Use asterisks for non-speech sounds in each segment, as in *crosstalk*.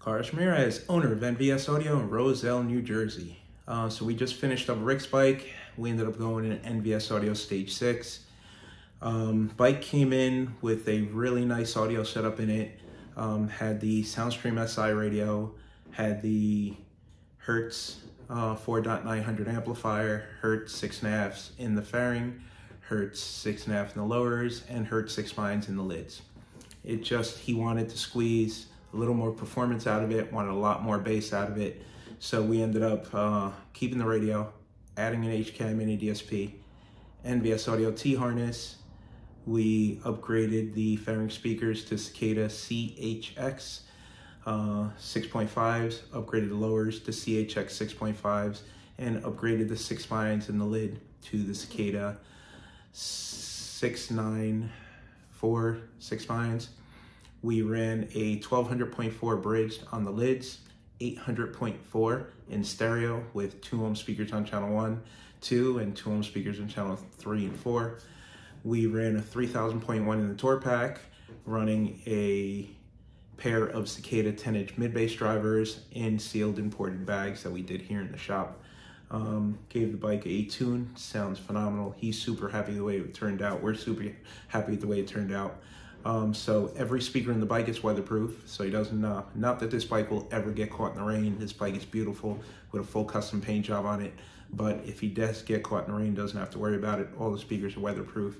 Carlos Ramirez, owner of NVS Audio in Roselle, New Jersey. Uh, so we just finished up Rick's bike. We ended up going in NVS Audio Stage 6. Um, bike came in with a really nice audio setup in it. Um, had the Soundstream SI radio, had the Hertz uh, 4.900 amplifier, Hertz 6 halves in the fairing, Hertz 6 half in the lowers, and Hertz 6x9s in the lids. It just, he wanted to squeeze a little more performance out of it, wanted a lot more bass out of it. So we ended up uh, keeping the radio, adding an HCAM mini DSP, NVS Audio T-harness. We upgraded the fairing speakers to Cicada CHX uh, 6.5s, upgraded the lowers to CHX 6.5s, and upgraded the 6x9s and the lid to the Cicada 694 6x9s. We ran a 1200.4 bridged on the lids, 800.4 in stereo with 2 ohm speakers on channel 1, 2, and 2 ohm speakers on channel 3 and 4. We ran a 3000.1 in the tour pack, running a pair of Cicada 10-inch mid-bass drivers in sealed imported bags that we did here in the shop. Um, gave the bike a tune, sounds phenomenal. He's super happy the way it turned out. We're super happy the way it turned out. Um, so every speaker in the bike is weatherproof, so he doesn't, uh, not that this bike will ever get caught in the rain. This bike is beautiful with a full custom paint job on it, but if he does get caught in the rain, doesn't have to worry about it. All the speakers are weatherproof.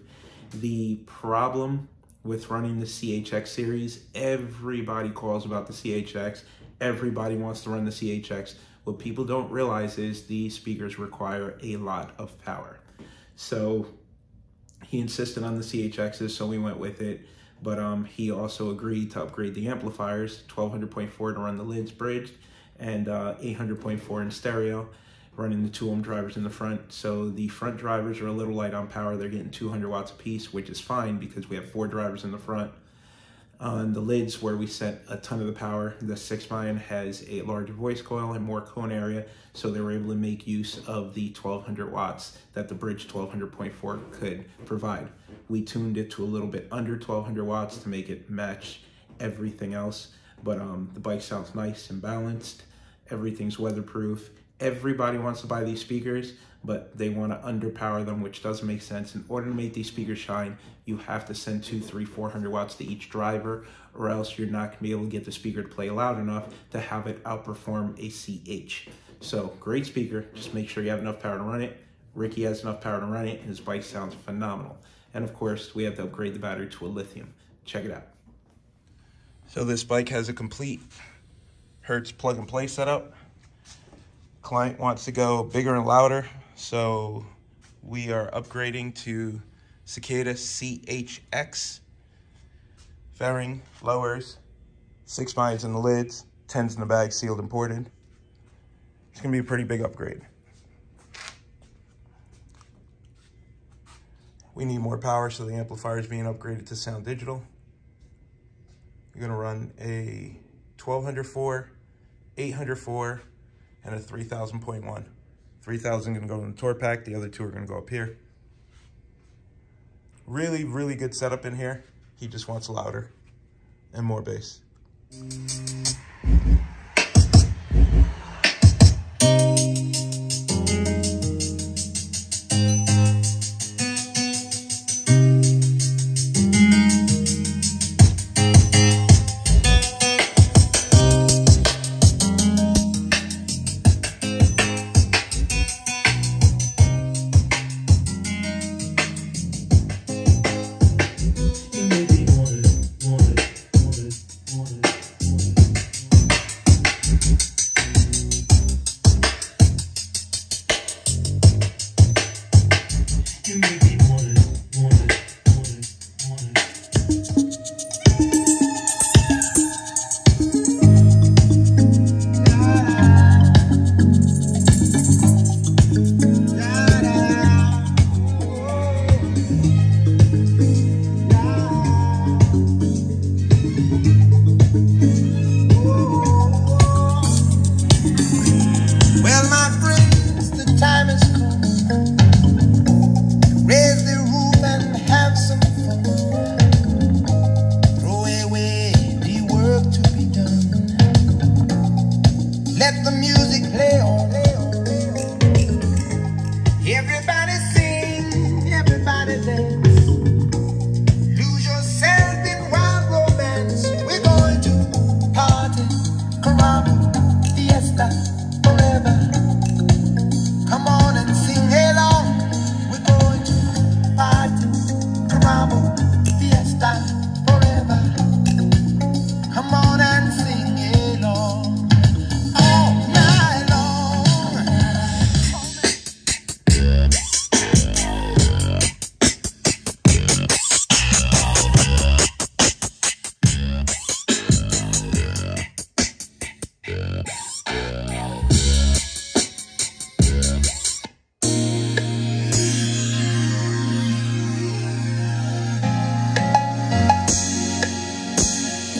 The problem with running the CHX series, everybody calls about the CHX. Everybody wants to run the CHX. What people don't realize is these speakers require a lot of power. So he insisted on the CHXs, so we went with it but um, he also agreed to upgrade the amplifiers, 1200.4 to run the lids bridged, and uh, 800.4 in stereo, running the 2 ohm drivers in the front. So the front drivers are a little light on power. They're getting 200 watts a piece, which is fine because we have four drivers in the front. On the lids where we set a ton of the power, the 6x9 has a larger voice coil and more cone area, so they were able to make use of the 1200 watts that the Bridge 1200.4 could provide. We tuned it to a little bit under 1200 watts to make it match everything else, but um, the bike sounds nice and balanced. Everything's weatherproof. Everybody wants to buy these speakers, but they want to underpower them, which doesn't make sense. In order to make these speakers shine, you have to send two, three, 400 watts to each driver, or else you're not going to be able to get the speaker to play loud enough to have it outperform a CH. So great speaker, just make sure you have enough power to run it. Ricky has enough power to run it, and his bike sounds phenomenal. And of course, we have to upgrade the battery to a lithium. Check it out. So this bike has a complete Hertz plug and play setup. Client wants to go bigger and louder, so we are upgrading to Cicada CHX. Fairing, lowers, 6x9s in the lids, 10s in the bag, sealed and ported. It's gonna be a pretty big upgrade. We need more power, so the amplifier is being upgraded to sound digital. You're gonna run a 1204, 804, and a 3000.1. 3000 gonna go in the tour pack, the other two are gonna go up here. Really, really good setup in here. He just wants louder and more bass.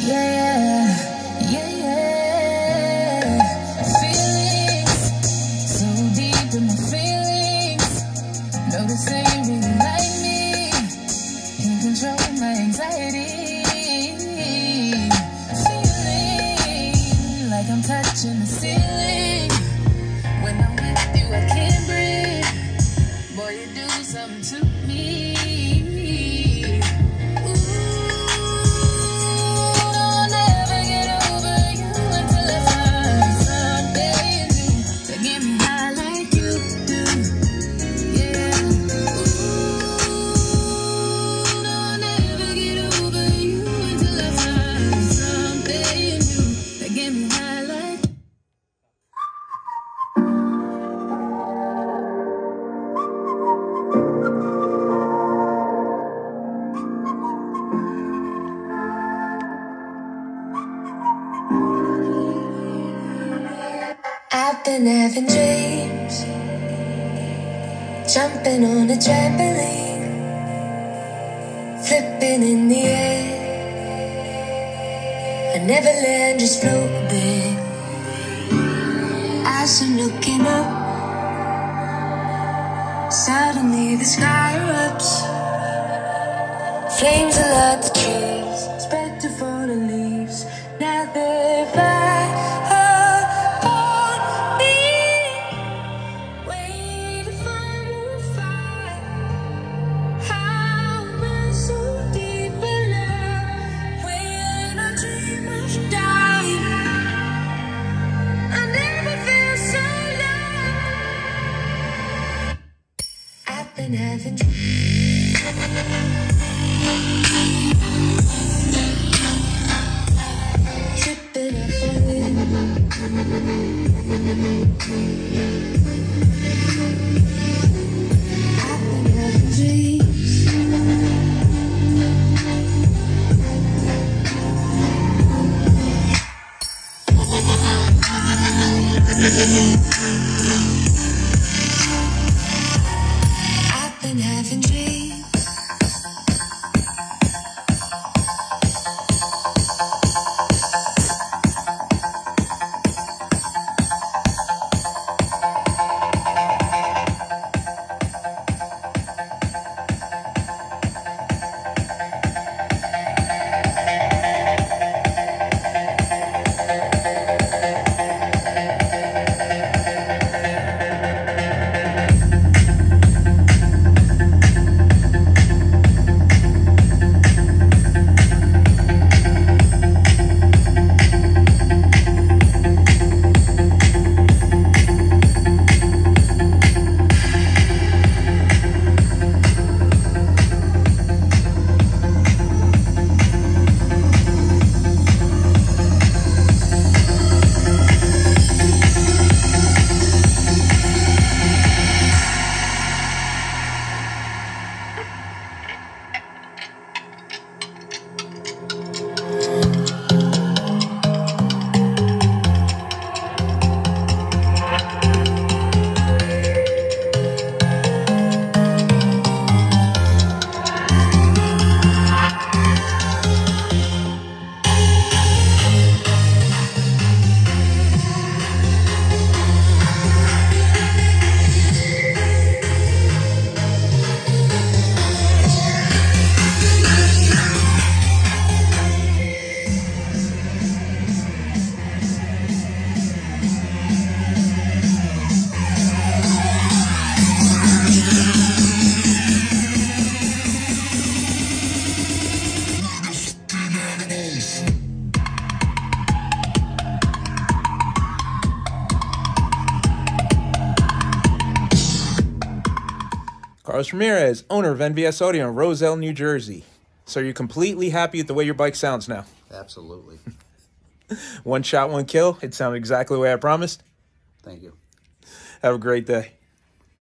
Yeah. Been having dreams, jumping on a trampoline, flipping in the air. I never land, just floating. As I'm looking up, suddenly the sky erupts. Flames alert the trees, Yeah. Carlos Ramirez, owner of NVS Audio in Roselle, New Jersey. So are you're completely happy with the way your bike sounds now? Absolutely. *laughs* One shot, one kill. It sounded exactly the way I promised. Thank you. Have a great day.